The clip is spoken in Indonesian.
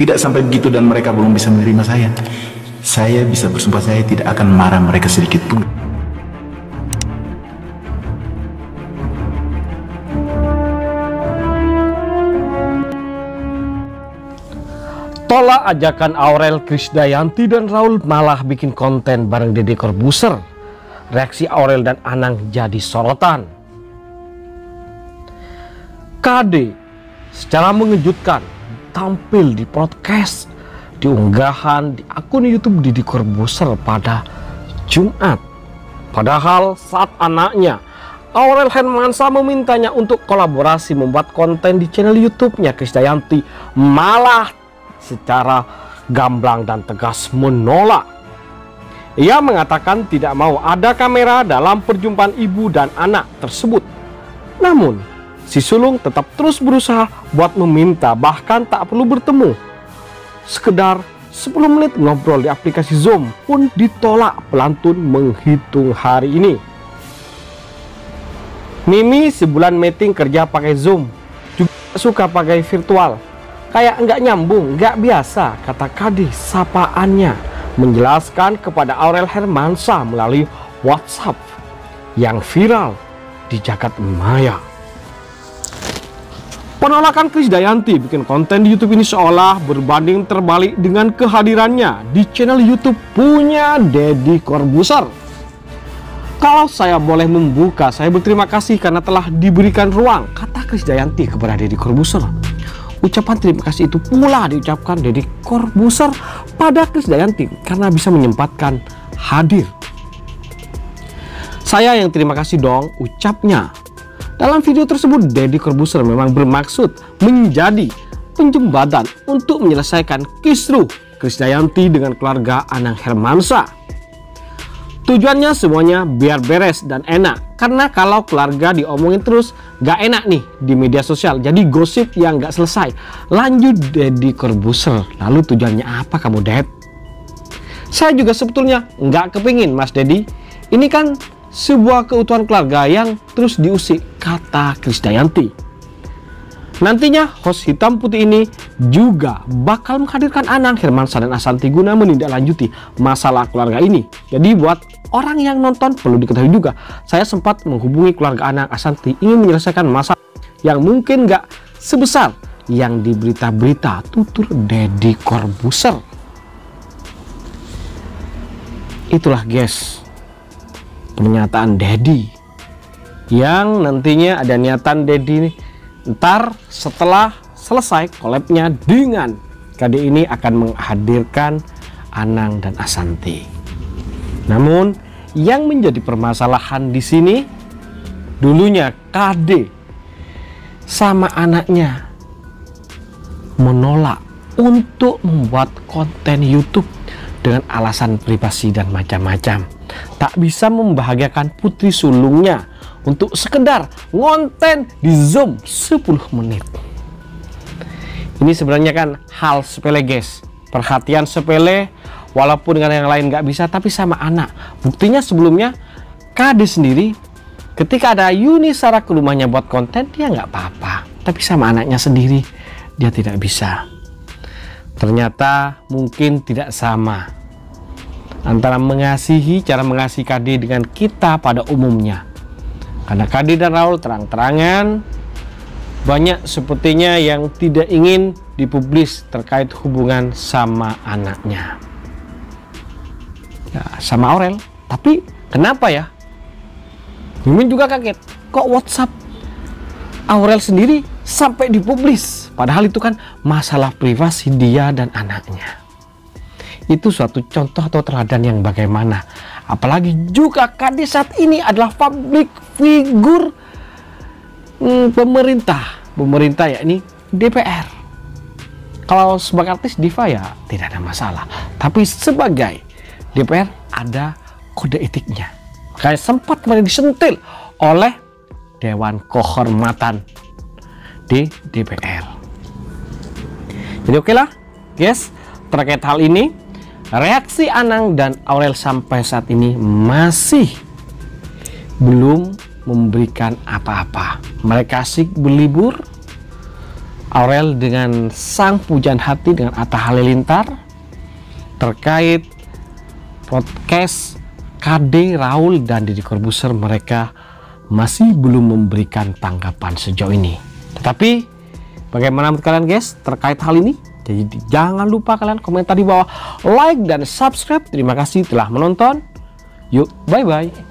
Tidak sampai begitu dan mereka belum bisa menerima saya. Saya bisa bersumpah saya tidak akan marah mereka sedikit pun. Tolak ajakan Aurel Krisdayanti dan Raul malah bikin konten bareng Deddy Corbuzier. Reaksi Aurel dan Anang jadi sorotan. KD secara mengejutkan tampil di podcast di unggahan di akun YouTube Deddy Corbuzier pada Jumat. Padahal saat anaknya Aurel Hermansa memintanya untuk kolaborasi membuat konten di channel YouTube-nya Krisdayanti malah secara gamblang dan tegas menolak. Ia mengatakan tidak mau ada kamera dalam perjumpaan ibu dan anak tersebut. Namun, si sulung tetap terus berusaha buat meminta bahkan tak perlu bertemu. Sekedar 10 menit ngobrol di aplikasi Zoom pun ditolak pelantun menghitung hari ini. Mimi sebulan meeting kerja pakai Zoom, juga suka pakai virtual kayak nggak nyambung, nggak biasa, kata Kadis sapaannya menjelaskan kepada Aurel Hermansa melalui WhatsApp yang viral di jagat maya. Penolakan Krisdayanti bikin konten di YouTube ini seolah berbanding terbalik dengan kehadirannya di channel YouTube punya Deddy Corbuzier. Kalau saya boleh membuka, saya berterima kasih karena telah diberikan ruang, kata Krisdayanti kepada Deddy Corbuzier. Ucapan terima kasih itu pula diucapkan Deddy Corbuzier pada Krisdayanti karena bisa menyempatkan hadir. Saya yang terima kasih dong ucapnya. Dalam video tersebut Deddy Corbuzier memang bermaksud menjadi penjembatan untuk menyelesaikan kisruh Krisdayanti dengan keluarga Anang Hermansa. Tujuannya semuanya biar beres dan enak. Karena kalau keluarga diomongin terus gak enak nih di media sosial. Jadi gosip yang gak selesai. Lanjut Deddy Corbuzier. Lalu tujuannya apa kamu Ded? Saya juga sebetulnya nggak kepingin Mas Dedi. Ini kan sebuah keutuhan keluarga yang terus diusik kata Krisdayanti. Nantinya host hitam putih ini juga bakal menghadirkan Anang, Hermansa, dan Asanti guna menindaklanjuti masalah keluarga ini. Jadi buat orang yang nonton perlu diketahui juga, saya sempat menghubungi keluarga Anang Asanti ingin menyelesaikan masalah yang mungkin gak sebesar yang di berita-berita tutur Deddy Corbuzier. Itulah guys, pernyataan Deddy yang nantinya ada niatan Deddy ntar setelah selesai collabnya dengan KD ini akan menghadirkan Anang dan Asanti. Namun yang menjadi permasalahan di sini dulunya KD sama anaknya menolak untuk membuat konten YouTube dengan alasan privasi dan macam-macam. Tak bisa membahagiakan putri sulungnya untuk sekedar ngonten di Zoom 10 menit. Ini sebenarnya kan hal sepele guys. Perhatian sepele walaupun dengan yang lain nggak bisa tapi sama anak. Buktinya sebelumnya KD sendiri ketika ada Yuni Sarah ke rumahnya buat konten dia nggak apa-apa. Tapi sama anaknya sendiri dia tidak bisa. Ternyata mungkin tidak sama antara mengasihi cara mengasihi KD dengan kita pada umumnya. Karena Kadi dan Raul terang-terangan banyak sepertinya yang tidak ingin dipublis terkait hubungan sama anaknya. Ya, sama Aurel. Tapi kenapa ya? Mimin juga kaget. Kok WhatsApp Aurel sendiri sampai dipublis? Padahal itu kan masalah privasi dia dan anaknya. Itu suatu contoh atau teladan yang bagaimana Apalagi juga Kadis saat ini adalah public figure hmm, pemerintah. Pemerintah ya ini DPR. Kalau sebagai artis diva ya tidak ada masalah. Tapi sebagai DPR ada kode etiknya. Kayak sempat kemarin disentil oleh Dewan Kehormatan di DPR. Jadi oke okay lah, guys, terkait hal ini Reaksi Anang dan Aurel sampai saat ini masih belum memberikan apa-apa. Mereka asik berlibur Aurel dengan sang pujaan hati dengan Atta Halilintar terkait podcast KD Raul dan Deddy Corbuzier mereka masih belum memberikan tanggapan sejauh ini. Tetapi bagaimana menurut kalian guys terkait hal ini? Jadi jangan lupa kalian komentar di bawah, like dan subscribe. Terima kasih telah menonton. Yuk, bye bye.